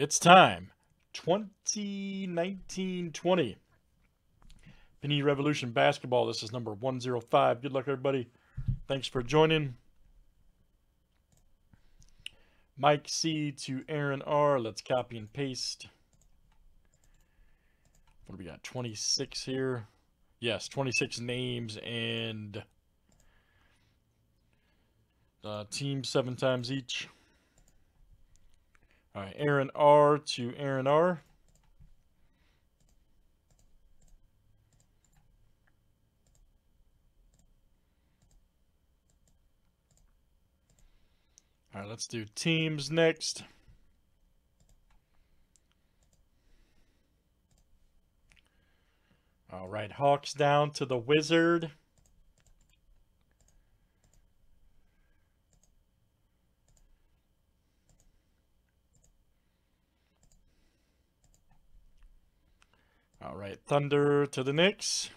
It's time. 2019-20. Panini Revolution Basketball. This is number 105. Good luck, everybody. Thanks for joining. Mike C to Aaron R. Let's copy and paste. What do we got? 26 here. Yes, 26 names and uh, team seven times each. Aaron R to Aaron R. All right, let's do teams next. All right, Hawks down to the Wizard. Right, Thunder to the Knicks.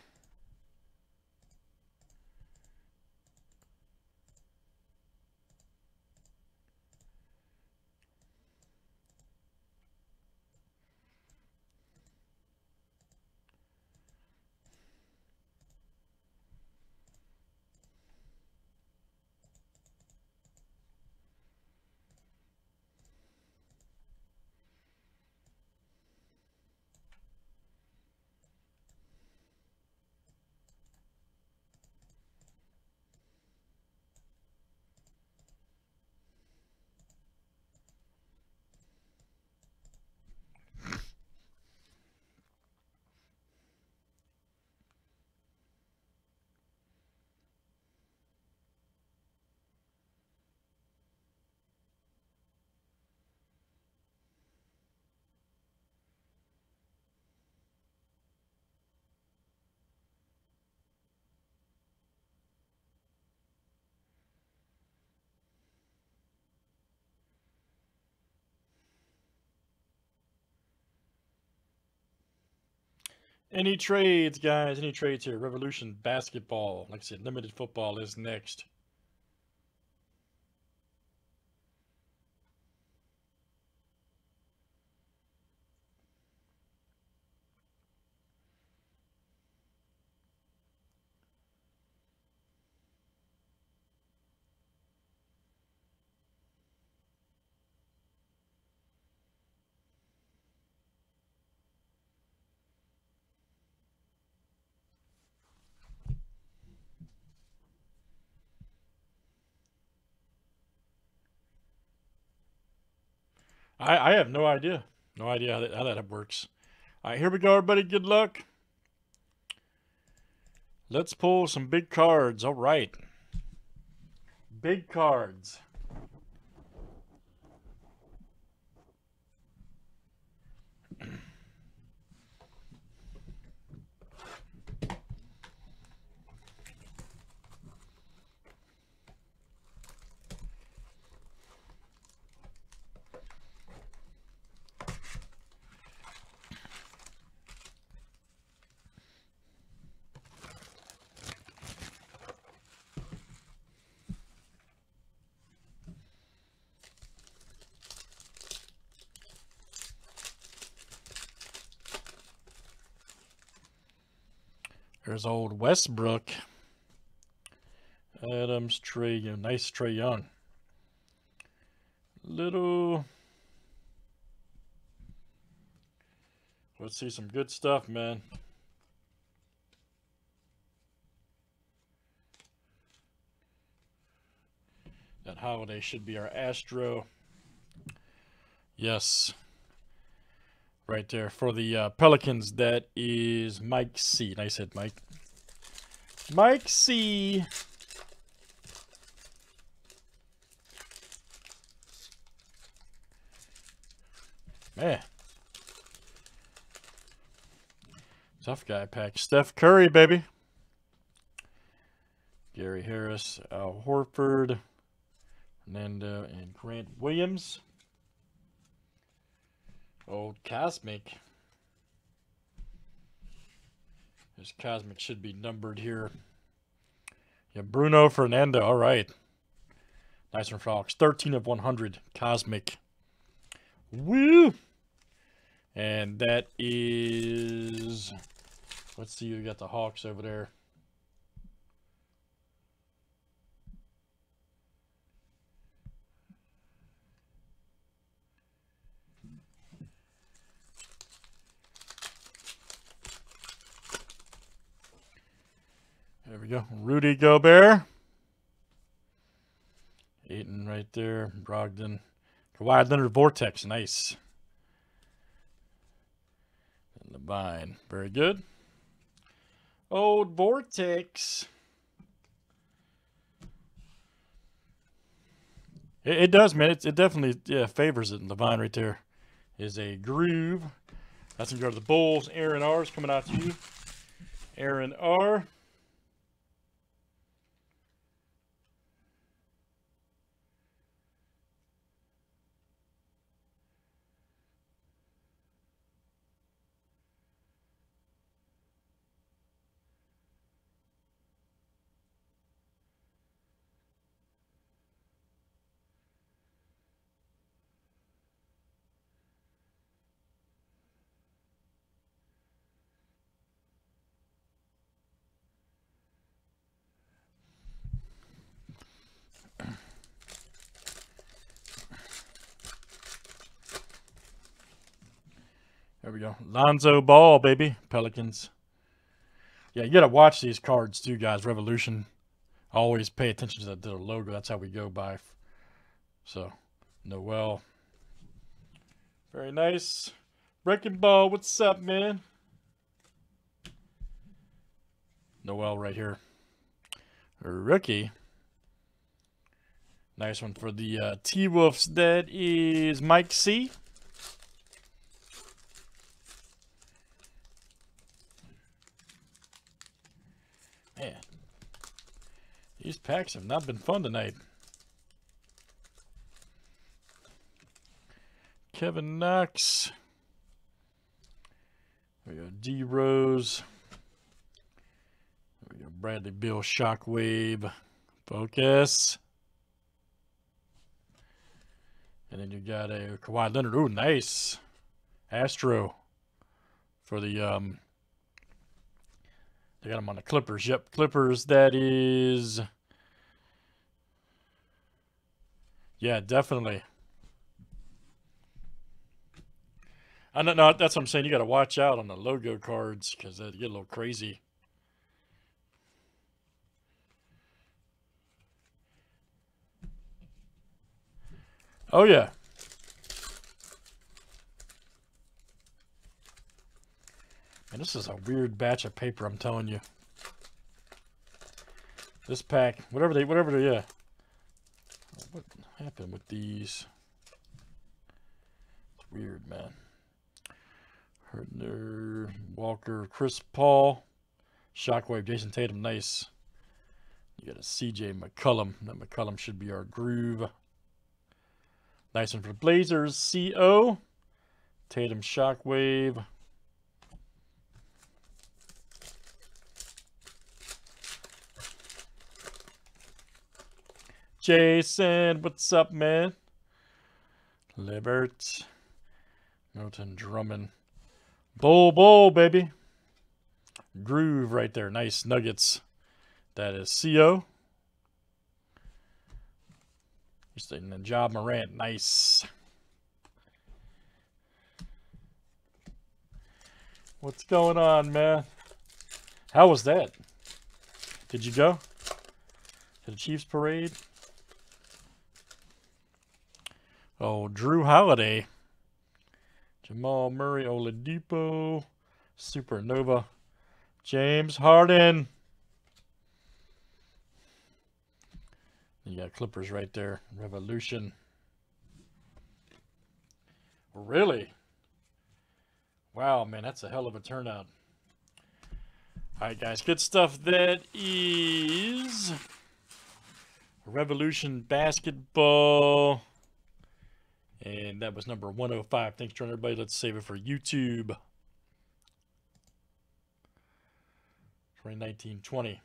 Any trades, guys? Any trades here? Revolution basketball. Like I said, limited football is next. I, I have no idea. No idea how that, how that works. All right, here we go, everybody. Good luck. Let's pull some big cards. All right. Big cards. There's old Westbrook. Adams, Trae, nice Trae Young. Little. Let's see some good stuff, man. That holiday should be our Astro. Yes right there. For the uh, Pelicans, that is Mike C. Nice hit, Mike. Mike C. Man. Tough guy pack. Steph Curry, baby. Gary Harris, Al Horford, Fernando, and Grant Williams. Old Cosmic. This Cosmic should be numbered here. Yeah, Bruno Fernando. All right. Nice one, Fox. 13 of 100. Cosmic. Woo! And that is, let's see, you got the Hawks over there. Go. Rudy Gobert. Ayton right there. Brogdon. Kawhi Leonard Vortex. Nice. And the vine. Very good. Old Vortex. It, it does, man. It, it definitely yeah favors it. And the vine right there is a groove. That's going to go to the Bulls. Aaron R is coming out to you. Aaron R. There we go. Lonzo Ball, baby. Pelicans. Yeah, you got to watch these cards too, guys. Revolution. Always pay attention to the, logo. That's how we go by. So, Noel. Very nice. Breaking Ball, what's up, man? Noel right here. Rookie. Nice one for the uh, T-Wolves. That is Mike C. Man, these packs have not been fun tonight. Kevin Knox. We go D Rose. We go Bradley Beal Shockwave. Focus. And then you got a Kawhi Leonard. Ooh, nice. Astro for the um they got him on the Clippers. Yep, Clippers. That is. Yeah, definitely. I don't know. That's what I'm saying. You got to watch out on the logo cards because they get a little crazy. Oh yeah. And this is a weird batch of paper, I'm telling you. This pack, whatever they, whatever they, yeah. What happened with these? It's weird, man. Herdner, Walker, Chris Paul, Shockwave, Jayson Tatum, nice. You got a CJ McCollum. That McCollum should be our groove. Nice one for the Blazers. CO. Tatum Shockwave. Jason, what's up, man? LeVert. Milton Drummond. Bull, bull, baby. Groove right there. Nice nuggets. That is CO. Just in the job, Morant. Nice. What's going on, man? How was that? Did you go to the Chiefs parade? Oh, Jrue Holiday. Jamal Murray, Oladipo, Supernova, James Harden. You got Clippers right there. Revolution. Really? Wow, man, that's a hell of a turnout. All right, guys, good stuff. That is Revolution Basketball. And that was number 105. Thanks, John, everybody. Let's save it for YouTube. 2019-20.